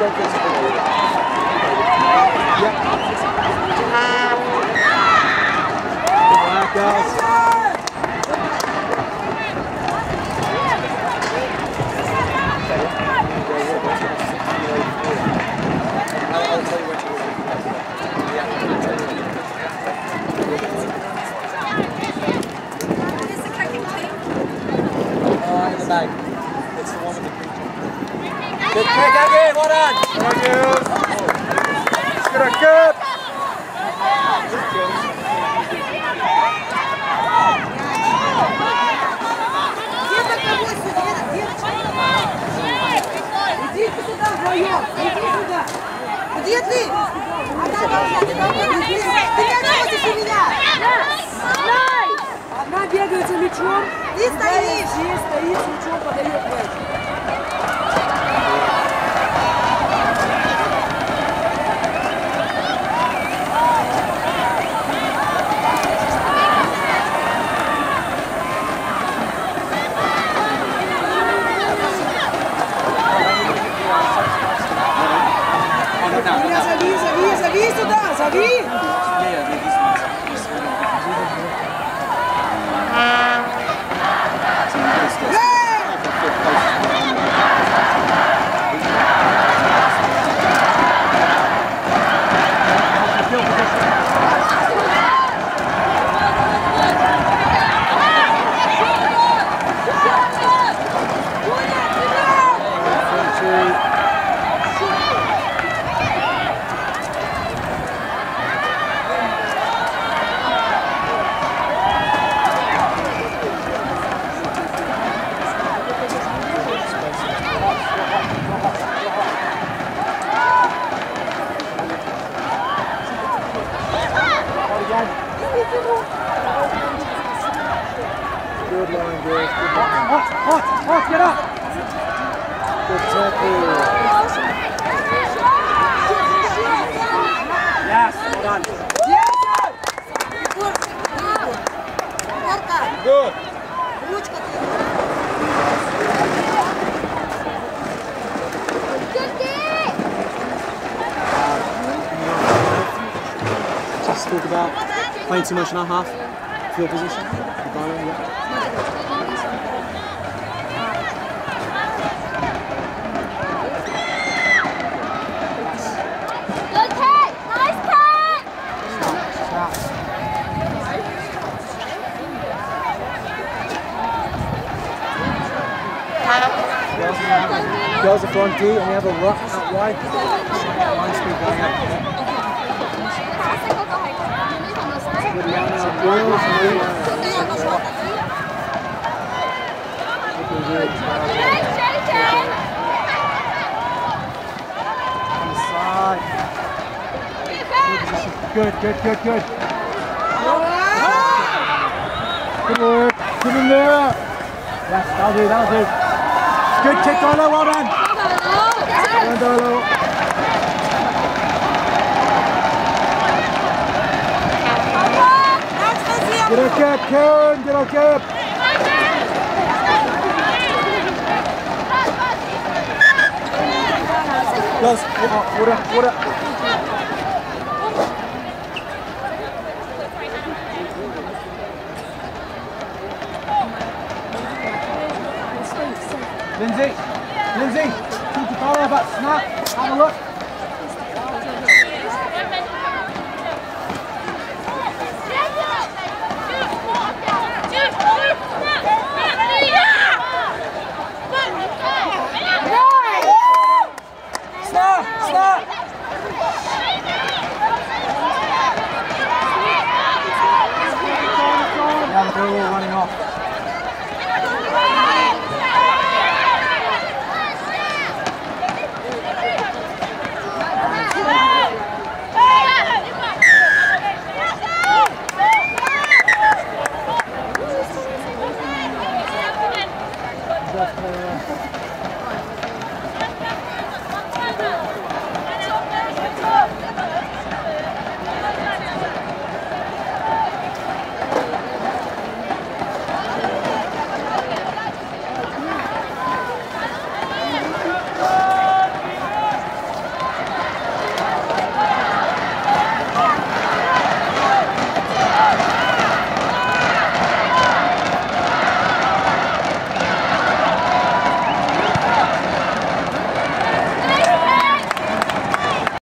Yeah, oh, I don't think so. Yeah. Good work, girls. I'll tell you when to Oh, in the bag. It's the one with the Good, good. Где такой сюда? Идите сюда вдвоем! Иди сюда! Где ты? Одна должна, ты должна. Ты не отходишь у меня! Одна бегает за мячом, Ты стоишь! здесь стоит с мячом, подает Avis, Sudan, Good line, girls. Good morning. Hot, hot, hot, get up. Good tackle. Yes, well done. Good. Talk about playing too much in our half. Field position. The goal, yeah. Good kick! Nice kick! Girls are front D and we have a rock out wide. Line speed going up. Good line out. Girls, move. Looking good. Good, good, good, good. Work. Good in there. Yes, that'll do, that'll do. Good kick, Dolo. Well done. Well done, Dolo. A cap, Karen. Get a cap. Close. Water, water. Lindsay, Lindsay, keep the ball about snap. Have a look.